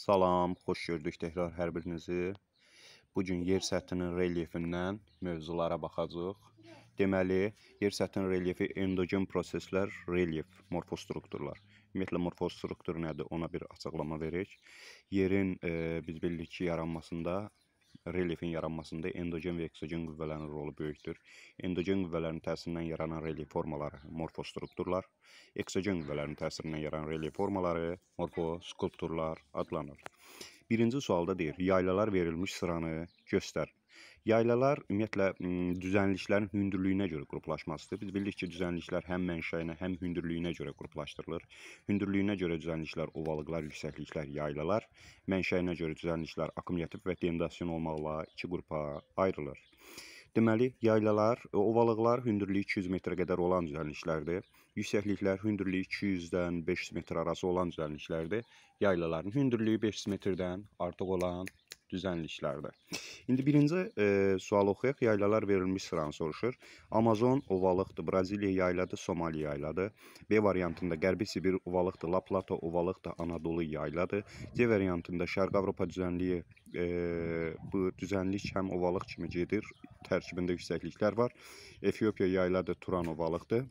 Salam, xoş gördük təkrar hər birinizi. Bu gün yer səthinin relyefindən mövzulara baxacağıq. Deməli, yer səthinin relyefi endogen proseslər, relyef, morfostrukturlar. Ümumiyyətlə morfostruktur nədir? Ona bir açıqlama verək. Yerin e, biz bilirik ki, yaranmasında relyefin yaranmasında endogen və eksogen qüvvələrin rolu böyükdür. Endogen qüvvələrin təsirindən yaranan relyef formaları morfostrukturlar, eksogen qüvvələrin təsirindən yaranan relyef formaları morfoskulpturlar adlanır. Birinci sualda deyir, yaylalar verilmiş sıranı göstər. Yaylalar ümumiyyətlə düzənliklərin hündürlüyünə görə qruplaşmasıdır. Biz bilirik ki, düzənliklər həm mənşəyinə, həm hündürlüyünə görə qruplaşdırılır. Hündürlüyünə görə düzənliklər ovalıqlar, yüksəkliklər, yaylalar, mənşəyinə görə düzənliklər akkumulyativ və denudasiyon olmaqla iki qrupa ayrılır. Deməli, yaylalar, ovalıqlar hündürlüyü 200 metrə qədər olan düzənliklərdir. Yüksəkliklər hündürlüyü 200-dən 500 metr arası olan düzənliklərdir. Yaylaların hündürlüyü 500 metrdən artıq olan düzənliklərdir. İndi birinci e, sual oxuyaq. Yaylalar verilmiş sıranı soruşur. Amazon ovalıqdır, Braziliya yayladır, Somali yayladır. B variantında Qərbi Sibir ovalıqdır, La Plata ovalıqdır, Anadolu yayladır. C variantında Şərq Avropa düzənliyi e, bu düzənlik həm ovalıq kimi gedir, tərkibində yüksəkliklər var. Efiopiya yayladır, Turan ovalıqdır.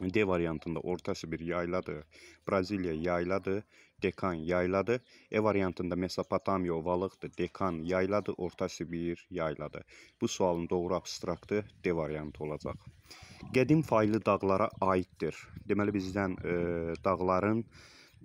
D variantında Orta Sibir yayladır, Braziliya yayladır, Dekan yayladır. E variantında Mesopotamiya ovalıqdır, Dekan yayladır, Orta Sibir yayladır. Bu sualın doğru abstraktı D variantı olacaq. Qədim faylı dağlara aiddir. Deməli bizdən e, dağların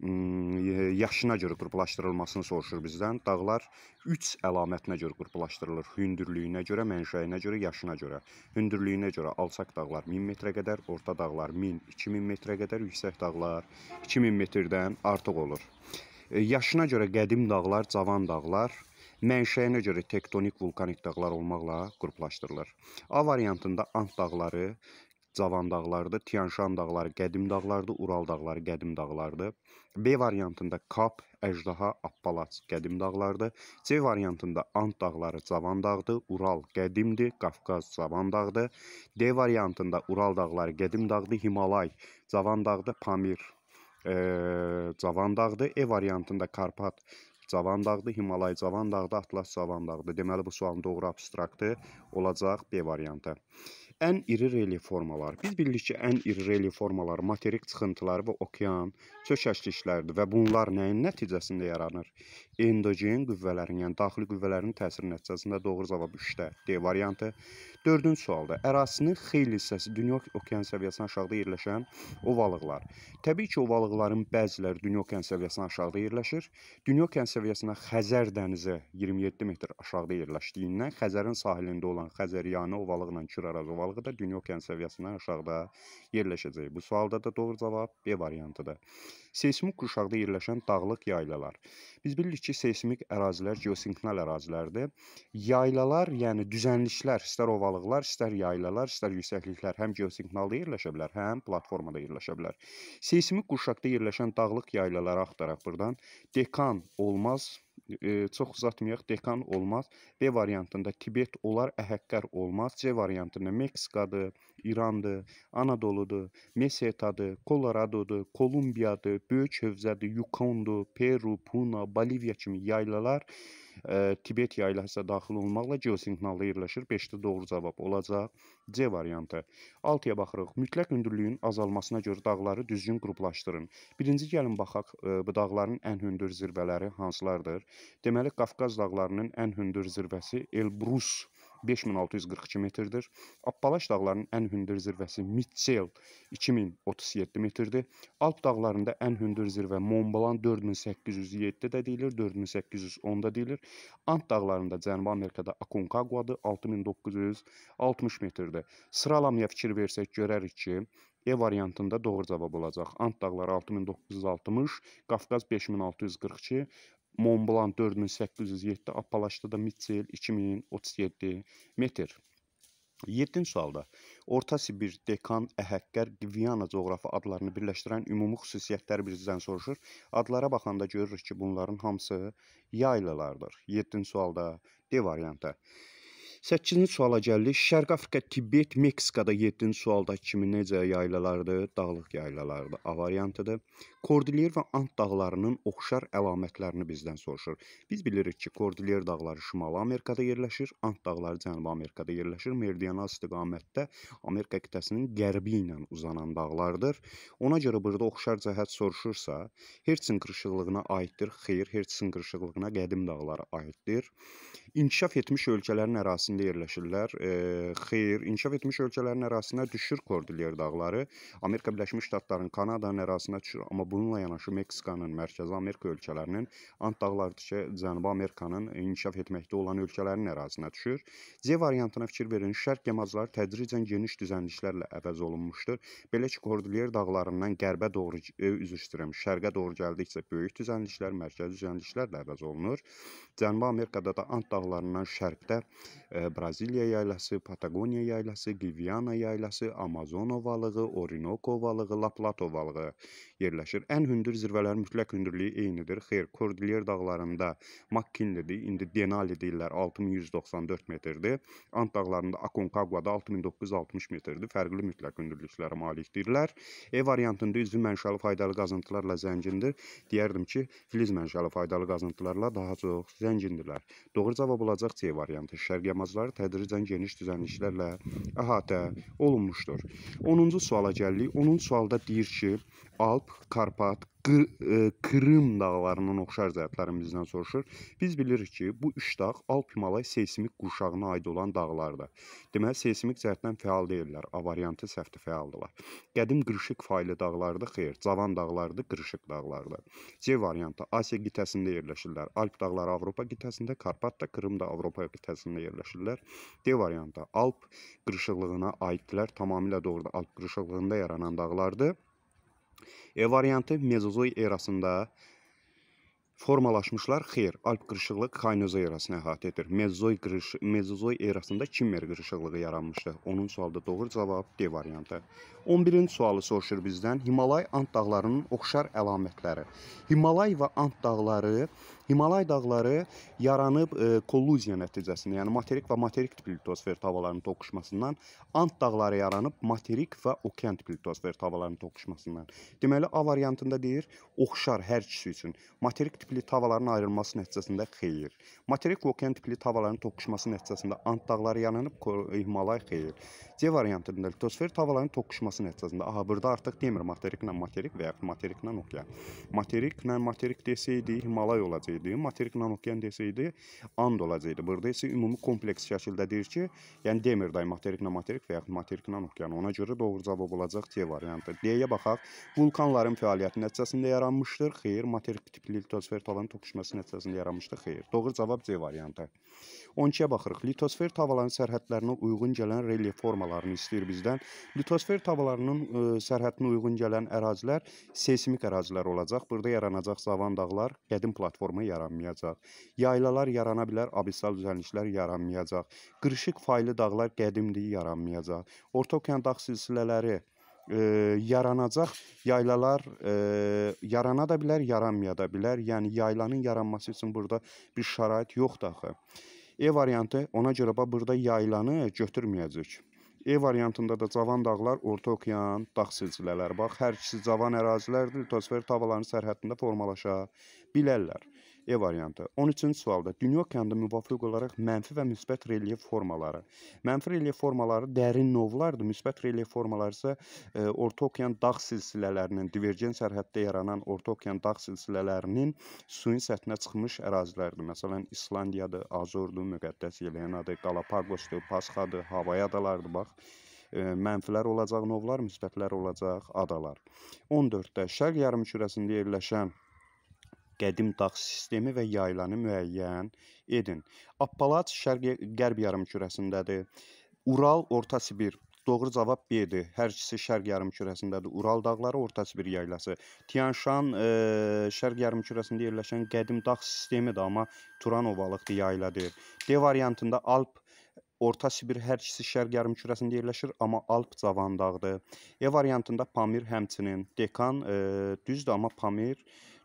yaşına görə qruplaşdırılmasını soruşur bizdən. Dağlar 3 əlamətinə görə qruplaşdırılır. Hündürlüyünə görə, mənşəyinə görə, yaşına görə. Hündürlüyünə görə alçaq dağlar 1000 metrə qədər, orta dağlar 1000-2000 metrə qədər, yüksək dağlar 2000 metrdən artıq olur. Yaşına görə qədim dağlar, cavan dağlar, mənşəyinə görə tektonik vulkanik dağlar olmaqla qruplaşdırılır. A variantında Ant dağları Cavan dağlardır, Tianşan dağları qədim dağlardır, Ural dağları qədim dağlardır. B variantında Kap, Əjdaha, Appalaç qədim dağlardır. C variantında Ant dağları cavan dağdır, Ural qədimdir, Qafqaz cavan dağdır. D variantında Ural dağları qədim dağdır, Himalay cavan dağdır, Pamir e, cavan dağdır. E variantında Karpat cavan dağdır, Himalay cavan dağdır, Atlas cavan dağdır. Deməli bu sualın doğru abstraktı olacaq B variantı. Ən iri relyef formaları. Biz bilirik ki, ən iri relyef formaları materik çıxıntıları və okean çökəşliklərdir və bunlar nəyin nəticəsində yaranır? Endogen qüvvələrin, yəni daxili qüvvələrin təsiri nəticəsində doğru cavab 3-də D variantı. Dördüncü sualda ərazisinin xeyli hissəsi dünya okean səviyyəsindən aşağıda yerləşən ovalıqlar. Təbii ki, ovalıqların bəziləri dünya okean səviyyəsindən aşağıda yerləşir. Dünya okean səviyyəsindən Xəzər dənizi 27 metr aşağıda yerləşdiyindən Xəzərin sahilində olan Xəzəryanı ovalıqla Kiraraz ovalığı da dünya okean səviyyəsindən aşağıda yerləşəcək. Bu sualda da doğru cavab B variantıdır. Seysmik qurşaqda yerləşən dağlıq yaylalar. Biz bilirik ki, seysmik ərazilər geosinkronal ərazilərdir. Yaylalar, yəni düzənliklər, istər ovalıqlar, istər yaylalar, istər yüksəkliklər həm geosinkronalda yerləşə bilər, həm platformada yerləşə bilər. Seysmik qurşaqda yerləşən dağlıq yaylaları axtaraq burdan. Dekan olmaz, e, çox uzatmayaq, dekan olmaz. B variantında Tibet olar, Əhəqqər olmaz. C variantında Meksikadır, İrandır, Anadoludur, Mesetadır, Koloradodur, Kolumbiyadır, Böyük Hövzədir, Yukondur, Peru, Puna, Boliviya kimi yaylalar ə, Tibet yaylası daxil olmaqla geosinkronalda yerləşir. 5-də doğru cavab olacaq C variantı. 6-ya baxırıq. Mütləq hündürlüyün azalmasına görə dağları düzgün qruplaşdırın. Birinci gəlin baxaq ə, bu dağların ən hündür zirvələri hansılardır? Deməli Qafqaz dağlarının ən hündür zirvəsi Elbrus 5642 metrdir. Appalaç dağlarının ən hündür zirvəsi Mitchell 2037 metrdir. Alp dağlarında ən hündür zirvə Mont Blanc 4807 də deyilir, 4810 da deyilir. Ant dağlarında Cənubi Amerikada Akonkaguadır 6960 metrdir. Sıralamağa fikir versək görərik ki, E variantında doğru cavab olacaq. Ant dağları 6960, Qafqaz 5642, Montblanc 4807, Appalaçda da Mitchell 2037 metr. 7-ci sualda Orta Sibir, Dekan, Əhəqqər, Qviyana coğrafi adlarını birləşdirən ümumi xüsusiyyətləri bizdən soruşur. Adlara baxanda görürük ki, bunların hamısı yaylılardır. 7-ci sualda D variantı. 8-ci suala gəldik. Şərqi Afrika, Tibet, Meksikada 7-ci sualda kimi necə yaylalardır? Dağlıq yaylalardır. A variantıdır. Kordilyer və Ant dağlarının oxşar əlamətlərini bizdən soruşur. Biz bilirik ki, Kordilyer dağları Şimali Amerikada yerləşir, Ant dağları Cənubi Amerikada yerləşir. Meridional istiqamətdə Amerika qitəsinin qərbi ilə uzanan dağlardır. Ona görə burada oxşar cəhət soruşursa, Hertsin qırışıqlığına aiddir. Xeyr, Hertsin qırışıqlığına qədim dağlara aiddir. İnkişaf etmiş ölkələrin ərazisində yerləşirlər. E, xeyr, inkişaf etmiş ölkələrin ərazisinə düşür Kordilyer dağları. Amerika Birləşmiş Ştatlarının, Kanadanın ərazisinə düşür, amma bununla yanaşı Meksikanın, Mərkəzi Amerika ölkələrinin, Ant dağları ki, Cənubi Amerikanın inkişaf etməkdə olan ölkələrin ərazisinə düşür. C variantına fikir verin. Şərq yamacları tədricən geniş düzənliklərlə əvəz olunmuşdur. Belə ki, Kordilyer dağlarından qərbə doğru e, üzr istəyirəm, şərqə doğru gəldikcə böyük düzənliklər, mərkəzi düzənliklərlə əvəz olunur. Cənubi Amerikada da Ant dağlarından şərqdə e, Braziliya yaylası, Patagoniya yaylası, Gviana yaylası, Amazon ovalığı, Orinoco ovalığı, La Plato ovalığı yerləşir. Ən hündür zirvələrin mütləq hündürlüyü eynidir. Xeyr, Kordilyer dağlarında McKinley-dir, indi Denali deyirlər 6194 metrdir. Ant dağlarında Aconcagua-da 6960 metrdir. Fərqli mütləq hündürlüklərə malikdirlər. E variantında üzvü mənşəli faydalı qazıntılarla zəngindir. Deyərdim ki, filiz mənşəli faydalı qazıntılarla daha çox zəngindirlər. Doğru cavab olacaq C variantı. Şərq yamacları tədricən geniş düzənliklərlə əhatə olunmuşdur. 10-cu suala gəlirik. 10-cu sualda deyir ki, Alp, Karpat, Qır, e, Krım dağlarının oxşar cəhətlərini bizdən soruşur. Biz bilirik ki, bu üç dağ Alp Himalay seysmik qurşağına aid olan dağlardır. Deməli, seysmik cəhətdən fəal deyillər. A variantı səhvdir, fəaldılar. Qədim qırışıq faylı dağlardır, xeyr. Cavan dağlardır, qırışıq dağlardır. C variantı Asiya qitəsində yerləşirlər. Alp dağları Avropa qitəsində, Karpat da Krım da Avropa qitəsində yerləşirlər. D variantı Alp qırışıqlığına aiddirlər. Tamamilə doğrudur. Alp qırışıqlığında yaranan dağlardır. E variantı Mezozoy erasında formalaşmışlar. Xeyr, Alp qırışıqlığı Kaynozoy erasını əhatə edir. Mezozoy qırış Mezozoy erasında Kimmer qırışıqlığı yaranmışdı. Onun sualda doğru cavab D variantı. 11-ci sualı soruşur bizdən. Himalay Ant dağlarının oxşar əlamətləri. Himalay və Ant dağları Himalay dağları yaranıb e, kolluziya nəticəsində, yəni materik və materik tipli litosfer havalarının toqquşmasından, Ant dağları yaranıb materik və okean tipli litosfer havalarının toqquşmasından. Deməli A variantında deyir, oxşar hər ikisi üçün. Materik tipli havaların ayrılması nəticəsində xeyir. Materik və okean tipli havaların toqquşması nəticəsində Ant dağları yaranıb, Himalay xeyir. C variantında litosfer havaların toqquşması nəticəsində, aha burada artıq demir materiklə materik və yaxud materiklə okean. Materiklə materik desəydi Himalay olacaqdı olsaydı, materiklə okean desəydi, and olacaqdı. Burada isə ümumi kompleks şəkildə deyir ki, yəni demir day materik və yaxud materiklə okean. Ona görə doğru cavab olacaq C variantı. D-yə baxaq. Vulkanların fəaliyyəti nəticəsində yaranmışdır. Xeyr, materik tipli litosfer tavanın toqquşması nəticəsində yaranmışdır. Xeyr. Doğru cavab C variantı. 12-yə baxırıq. Litosfer tavalarının sərhədlərinə uyğun gələn relyef formalarını istəyir bizdən. Litosfer tavalarının ə, e, sərhədinə uyğun gələn ərazilər seysmik ərazilər olacaq. Burada yaranacaq zavan dağlar qədim platforma yaranmayacaq. Yaylalar yarana bilər, abissal düzənliklər yaranmayacaq. Qırışıq faylı dağlar qədimliyi yaranmayacaq. Orta okean dağ silsilələri e, yaranacaq yaylalar e, yarana da bilər, yaranmaya da bilər. Yəni yaylanın yaranması üçün burada bir şərait yoxdur axı. E variantı ona görə bax burada yaylanı götürməyəcək. E variantında da cavan dağlar, orta okean, dağ silsilələri. Bax, hər ikisi cavan ərazilərdir, litosfer tavalarının sərhəddində formalaşa bilərlər. E variantı. 13-cü sualda dünya okeanında müvafiq olaraq mənfi və müsbət relyef formaları. Mənfi relyef formaları dərin novlardır, müsbət relyef formaları isə e, orta okean dağ silsilələrinin divergen sərhəddə yaranan orta okean dağ silsilələrinin suyun səthinə çıxmış ərazilərdir. Məsələn, İslandiyadır, Azordur, Müqəddəs Yelenadır, Qalapaqosdur, Pasxadır, Havay adalardır, bax e, mənfilər olacaq novlar, müsbətlər olacaq adalar. 14-də Şərq yarımkürəsində yerləşən qədim dağ sistemi və yaylanı müəyyən edin. Appalat şərq-qərb yarımkürəsindədir. Ural, Orta Sibir Doğru cavab B-dir. Hər ikisi şərq yarımkürəsindədir. Ural dağları Orta Sibir yaylası. Tian-Şan e, şərq yarımkürəsində yerləşən qədim dağ sistemidir, amma Turan ovalıqdır, yayladır. D variantında Alp Orta Sibir hər ikisi şərq yarımkürəsində yerləşir, amma Alp cavan dağdır. E variantında Pamir həmçinin Dekan e, düzdür, amma Pamir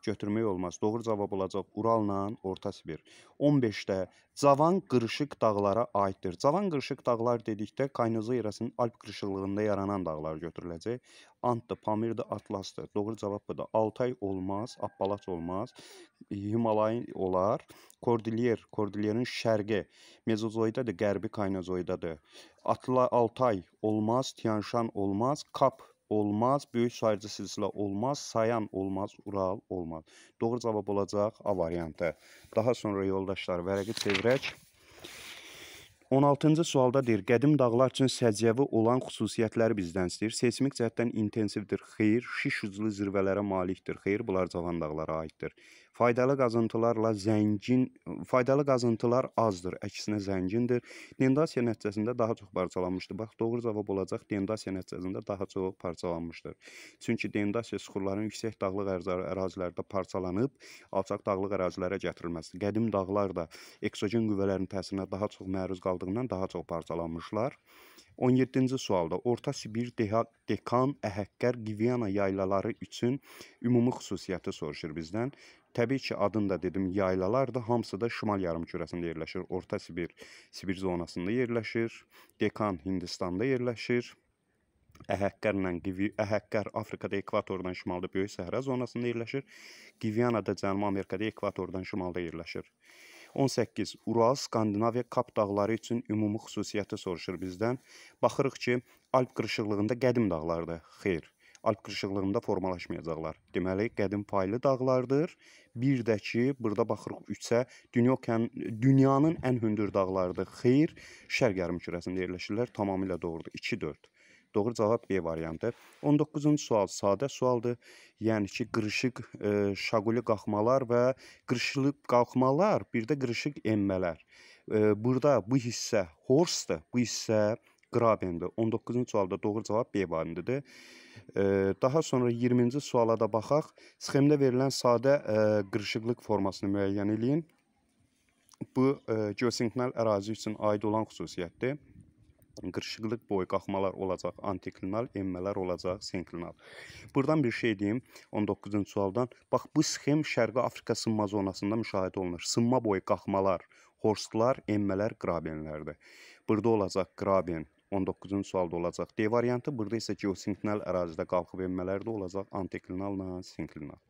götürmək olmaz. Doğru cavab olacaq Uralla Orta Sibir. 15-də Cavan qırışıq dağlara aiddir. Cavan qırışıq dağlar dedikdə Kaynoza yerəsinin Alp qırışıqlığında yaranan dağlar götürüləcək. Antdır, Pamirdir, Atlasdır. Doğru cavab budur. Altay olmaz, Appalaç olmaz. Himalay olar. Kordilyer, Kordilyerin şərqi Mezozoidadır, qərbi Kaynozoidadır. Atla Altay olmaz, Tianşan olmaz, Kap olmaz, böyük sayıcı silsilə olmaz, Sayan olmaz, Ural olmaz. Doğru cavab olacaq A variantı. Daha sonra yoldaşlar vərəqi çevirək. 16-cı sualda deyir, qədim dağlar üçün səciyyəvi olan xüsusiyyətləri bizdən istəyir. Seysmik cəhətdən intensivdir, xeyr. Şiş uclu zirvələrə malikdir, xeyr. Bunlar cavan dağlara aiddir. Faydalı qazıntılarla zəngin, faydalı qazıntılar azdır, əksinə zəngindir. Dendasiya nəticəsində daha çox parçalanmışdır. Bax, doğru cavab olacaq, dendasiya nəticəsində daha çox parçalanmışdır. Çünki dendasiya suxurların yüksək dağlıq ərazilərdə parçalanıb, alçaq dağlıq ərazilərə gətirilməsidir. Qədim dağlar da eksogen qüvvələrin təsirinə daha çox məruz qaldığından daha çox parçalanmışlar. 17-ci sualda Orta Sibir, Dekan, Əhəkkər, Qiviyana yaylaları üçün ümumi xüsusiyyəti soruşur bizdən. Təbii ki, adını da dedim, yaylalardır. Hamısı da şimal yarımkürəsində yerləşir. Orta Sibir, Sibir zonasında yerləşir. Dekan Hindistanda yerləşir. Əhəkkərlə Qivi, Əhəkkər Afrikada ekvatordan şimalda Böyük Səhra zonasında yerləşir. Giviyana da Cənubi Amerikada ekvatordan şimalda yerləşir. 18. Ural, Skandinaviya, Kap dağları üçün ümumi xüsusiyyəti soruşur bizdən. Baxırıq ki, Alp qırışıqlığında qədim dağlardır. Xeyr. Alp qırışıqlığında formalaşmayacaqlar. Deməli, qədim paylı dağlardır. Bir də ki, burada baxırıq 3-ə, dünya dünyanın ən hündür dağlarıdır. Xeyr, şərq yarımkürəsində yerləşirlər. Tamamilə doğrudur. 2-4. Doğru cavab B variantı. 19-cu sual sadə sualdır. Yəni ki, qırışıq e, şaquli qalxmalar və qırışılıb qalxmalar, bir də qırışıq enmələr. E, burada bu hissə horsedır, bu hissə grabendir. 19-cu sualda doğru cavab B variantıdır. Daha sonra 20-ci suala da baxaq. Sxemdə verilən sadə qırışıqlıq formasını müəyyən eləyin. Bu geosinklinal ərazi üçün aid olan xüsusiyyətdir qırışıqlıq boyu qalxmalar olacaq antiklinal, enmələr olacaq senklinal. Buradan bir şey deyim 19-cu sualdan. Bax bu sxem Şərqi Afrika sınma zonasında müşahidə olunur. Sınma boyu qalxmalar, horstlar, enmələr, qrabenlərdir. Burada olacaq qraben 19-cu sualda olacaq D variantı. Burada isə geosinklinal ərazidə qalxıb enmələr də olacaq antiklinalla sinklinal.